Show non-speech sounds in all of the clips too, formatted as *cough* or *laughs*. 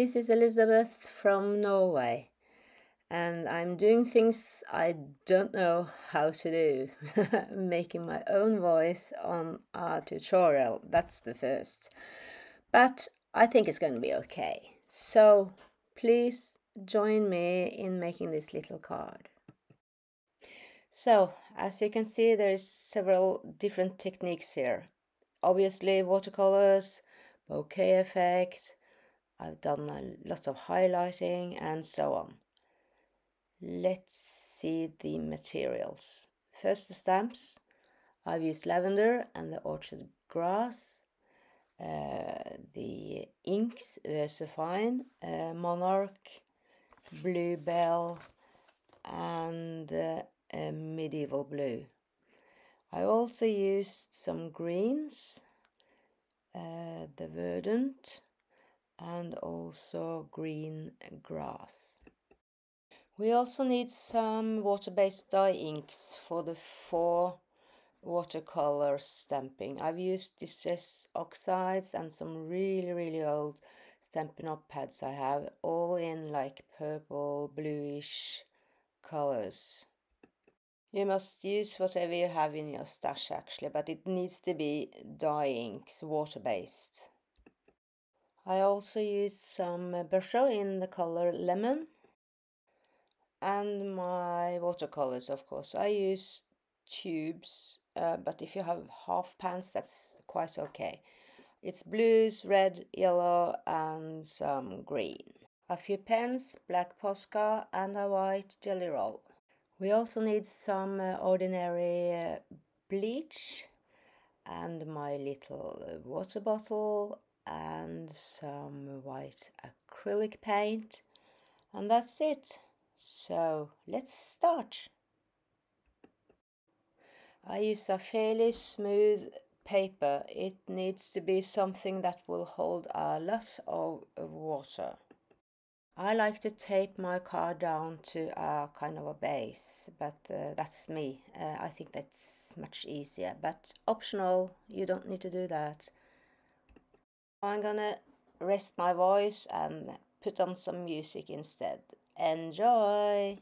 This is Elizabeth from Norway, and I'm doing things I don't know how to do. *laughs* Making my own voice on a tutorial, that's the first. But I think it's going to be okay. So please join me in making this little card. So, as you can see, there's several different techniques here. Obviously, watercolors, bokeh effect. I've done a lot of highlighting and so on. Let's see the materials. First the stamps. I've used lavender and the orchard grass. Uh, the inks Versafine, uh, Monarch, Blue Belle and uh, Medieval Blue. I also used some greens uh, the verdant and also green grass. We also need some water-based dye inks for the faux watercolor stamping. I've used distress oxides and some really really old Stampin' Up pads I have all in like purple bluish colors. You must use whatever you have in your stash actually, but it needs to be dye inks, water-based. I also used some Brusho in the color lemon. And my watercolors, of course. I use tubes, uh, but if you have half pans, that's quite okay. It's blues, red, yellow, and some green. A few pens, black Posca, and a white Gelly Roll. We also need some uh, ordinary uh, bleach and my little uh, water bottle and some white acrylic paint and that's it. So let's start. I use a fairly smooth paper. It needs to be something that will hold a lot of water. I like to tape my card down to a kind of a base, but uh, that's me. Uh, I think that's much easier, but optional, you don't need to do that. I'm gonna rest my voice and put on some music instead. Enjoy!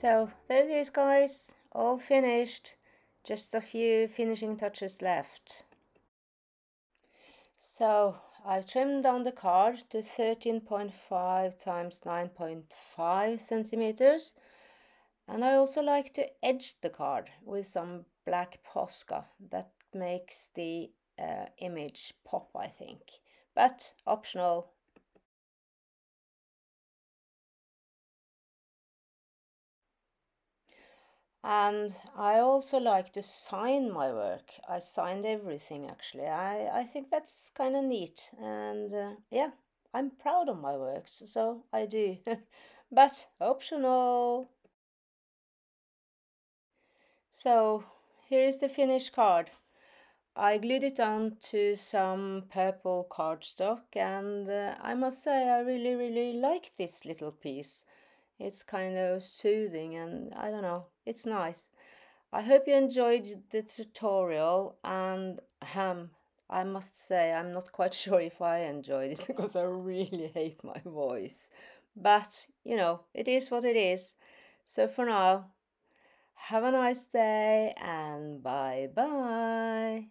So there it is guys, all finished. Just a few finishing touches left. So I've trimmed down the card to 13.5 times 9.5 centimeters. And I also like to edge the card with some black Posca. That makes the uh, image pop I think. But optional And I also like to sign my work. I signed everything actually. I, I think that's kind of neat. And uh, yeah, I'm proud of my works, so I do. *laughs* but optional. So here is the finished card. I glued it down to some purple cardstock and uh, I must say I really really like this little piece. It's kind of soothing and I don't know, it's nice. I hope you enjoyed the tutorial and um, I must say I'm not quite *laughs* sure if I enjoyed it *laughs* because I really hate my voice. But, you know, it is what it is. So for now, have a nice day and bye bye.